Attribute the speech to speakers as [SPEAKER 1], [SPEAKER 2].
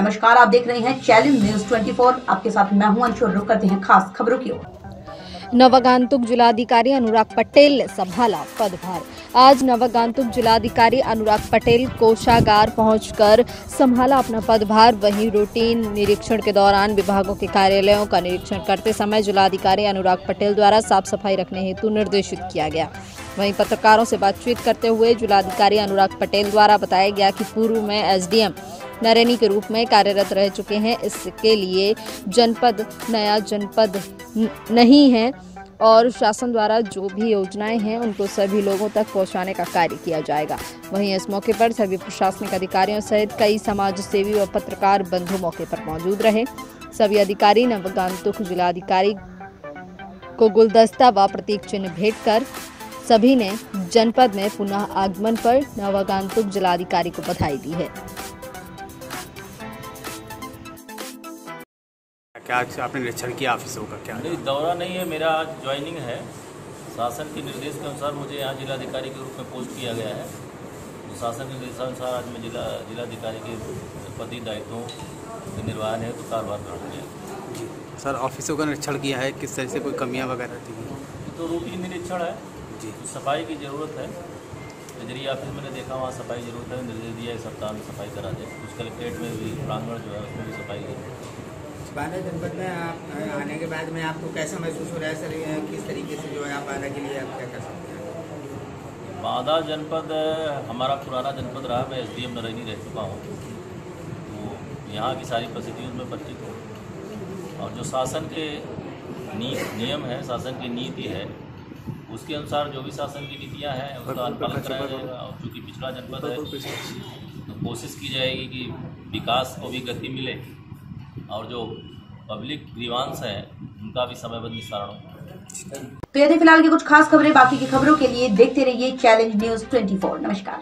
[SPEAKER 1] नमस्कार, आप देख रहे हैं चैलेंज न्यूज़ 24 आपके साथ मैं हूँ अंशु और रुक करते हैं खास खबरों की ओर।
[SPEAKER 2] नवगांतुक जिलाधिकारी अनुराग पटेल ने संभाला पदभार। आज नवगांतुक जिलाधिकारी अनुराग पटेल कोषागार पहुंचकर संभाला अपना पदभार, वहीं रूटीन निरीक्षण के दौरान विभागों के कार्यालयों का निरीक्षण करते समय जिलाधिकारी अनुराग पटेल द्वारा साफ़ सफ़ाई रखने हेतु निर्देशित किया गया। वहीं पत्रकारों से बातचीत करते हुए जिलाधिकारी अनुराग पटेल द्वारा बताया गया कि पूर्व में एसडीएम नरेनी के रूप में कार्यरत रह चुके हैं। इसके लिए जनपद, नया जनपद नहीं है और शासन द्वारा जो भी योजनाएँ हैं, उनको सभी लोगों तक पहुँचाने का कार्य किया जाएगा। वहीं इस मौके पर सभी प्रशासनिक अधिकारियों सहित कई समाज सेवी व पत्रकार बंधु मौके पर मौजूद रहे। सभी अधिकारी, नवगांतुक जिलाधिकारी को गुलदस्ता व प्रतीक चिन्ह भेंट कर सभी ने जनपद में पुनः आगमन पर नवगांतुक जिलाधिकारी को बधाई दी है।
[SPEAKER 3] क्या आपने निरीक्षण किया ऑफिसों का? क्या
[SPEAKER 4] नहीं दौरा नहीं है मेरा आज ज्वाइनिंग है। शासन के निर्देश के अनुसार मुझे यहाँ जिलाधिकारी के रूप में पोस्ट किया गया है। तो शासन के निर्देशानुसार आज मैं जिला जिलाधिकारी के पति दायित्वों के निर्वाहन है तो ग्रहण किया
[SPEAKER 3] सर ऑफिसों का निरीक्षण किया है? किस तरह से कोई कमियाँ वगैरह थी?
[SPEAKER 4] तो रूटीन निरीक्षण है।
[SPEAKER 3] जी।
[SPEAKER 4] तो सफ़ाई की ज़रूरत है। नज़रिए ऑफ़िस मैंने देखा वहाँ सफ़ाई ज़रूरत है। निर्देश दिया इस सप्ताह में सफ़ाई करा दे। कुछ कलेक्ट्रेट में भी प्रांगण जो है उसमें भी सफ़ाई है
[SPEAKER 5] बांदा जनपद में आप आने के बाद में आपको कैसा महसूस हो रहा है सर? किस तरीके से जो है आप बांदा के लिए आप क्या कर सकते हैं?
[SPEAKER 4] बांदा जनपद हमारा पुराना जनपद रहा मैं एस डी एम नरैनी रह चुका हूँ। तो यहाँ की सारी परिस्थितियों में परिचित हूँ। और जो शासन के नी, नियम है शासन की नीति है उसके अनुसार जो भी शासन की नीतियाँ हैं उसका अनुपालन कराया जाएगा। और चूँकि पिछड़ा जनपद है तो कोशिश की जाएगी कि विकास को भी गति मिले। और जो पब्लिक ग्रीवांस है, उनका भी समयबद्ध निस्तारण
[SPEAKER 1] तो यदि फ़िलहाल की कुछ खास खबरें, बाकी की खबरों के लिए देखते रहिए चैलेंज न्यूज़ 24 नमस्कार।